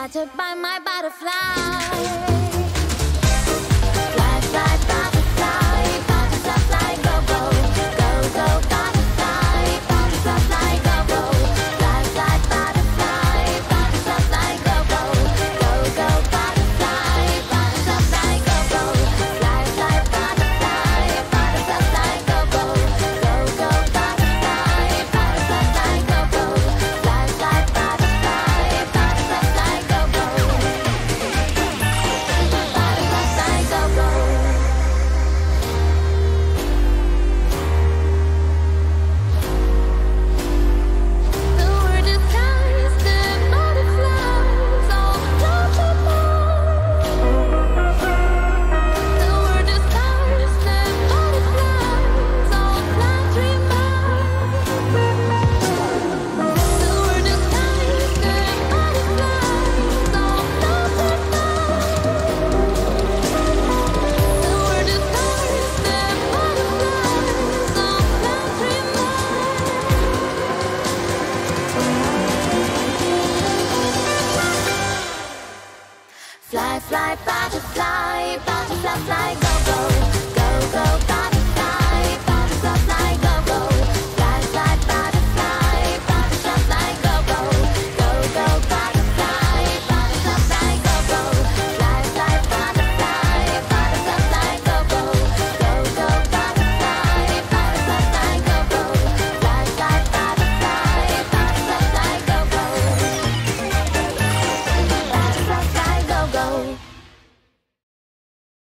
Flattered by my butterfly. Fly, fly, fly Fly, fly, butterfly, butterfly, fly, go.